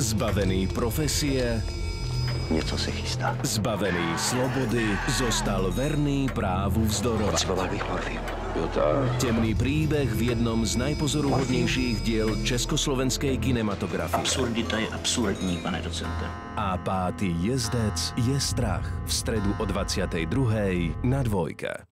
Zbavený profesie, Niečo si chystá. Zbavený slobody, zostal verný právu vzdorovať. Potreboval bych morfium. Temný príbeh v jednom z najpozoruhodnejších diel československej kinematografie. Absurdita je absurdní, pane docente. A pátý jezdec je strach. V stredu o 22. na dvojke.